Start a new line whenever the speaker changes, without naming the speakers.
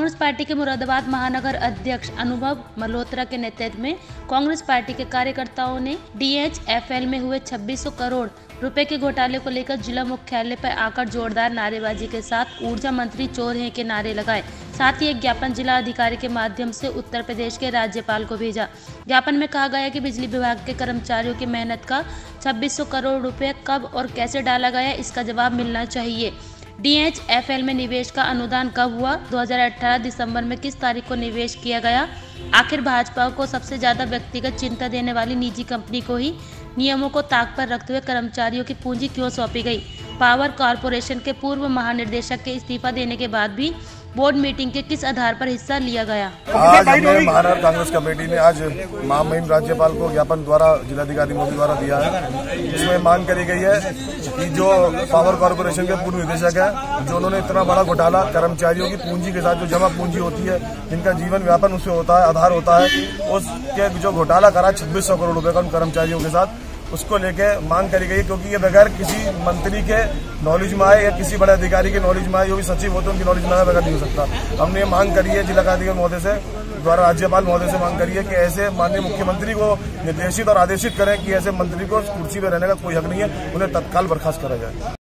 Congress party के मुरादाबाद महानगर अध्यक्ष अनुभव मल्होत्रा के नेतृत्व में कांग्रेस पार्टी के कार्यकर्ताओं ने डीएचएफएल में हुए 2600 करोड़ रुपए के घोटाले को लेकर जिला मुख्यालय पर आकर जोरदार नारेबाजी के साथ ऊर्जा मंत्री चोर हैं के नारे लगाए। साथ ही एक ज्ञापन जिला अधिकारी के माध्यम से उत्तर प्रदेश के राज्यपाल को भेजा। ज्ञापन में कहा गया कि बिजली विभाग के कर्मचारियों की मेहनत का 2600 करोड़ रुपए कब और कैसे डाला गया इसका जवाब मिलना चाहिए। डीएचएफएल में निवेश का अनुदान कब हुआ? 2018 दिसंबर में किस तारीख को निवेश किया गया? आखिर भाजपा को सबसे ज़्यादा व्यक्तिगत चिंता देने वाली निजी कंपनी को ही नियमों को ताक पर रखते हुए कर्मचारियों की पूंजी क्यों सौंपी गई? पावर कॉरपोरेशन के पूर्व महानिदेशक के इस्तीफा देने के बाद भी बोर्ड मीटिंग के किस आधार पर हिस्सा लिया गया?
आज हमने महाराष्ट्र कांग्रेस कमेटी ने आज महामहिम राज्यपाल को ज्ञापन द्वारा, जिलाधिकारी मोदी द्वारा दिया है। इसमें मांग करी गई है कि जो पावर कॉरपोरेशन के पूर्व निदेशक है, जो उन्होंने इतना बड़ा घोटाला कर्मचारियों की पूंजी के साथ, जो जमा पूंजी होती है, जिनका जीवन व्यापन उससे होता है, आधार होता है, उसके जो घोटाला करा, छब्बीस करोड़ रुपए का उन कर्मचारियों के साथ उसको लेके मांग करी गई, क्योंकि ये बगैर किसी मंत्री के नॉलेज में आए या किसी बड़े अधिकारी के नॉलेज में आए, जो भी सचिव होते हैं, उनकी नॉलेज में आए, बगैर नहीं हो सकता। हमने ये मांग करी है जिला अधिकारी महोदय से, द्वारा राज्यपाल महोदय से मांग करी है कि ऐसे माननीय मुख्यमंत्री को निर्देशित और आदेशित करें कि ऐसे मंत्री को कुर्सी में रहने का कोई हक नहीं है, उन्हें तत्काल बर्खास्त करा जाए।